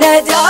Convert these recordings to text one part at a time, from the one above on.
Canada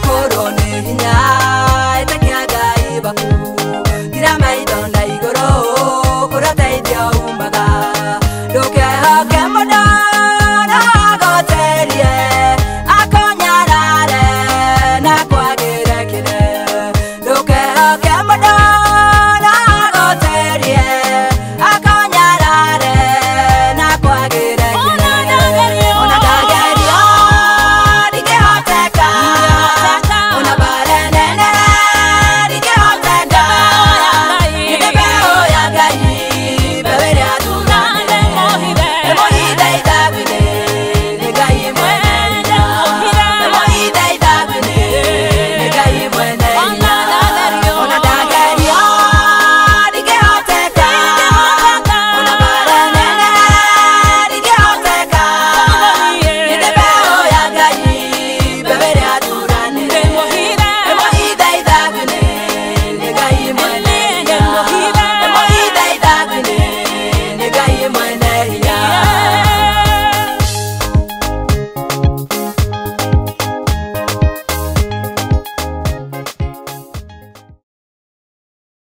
코로느냐.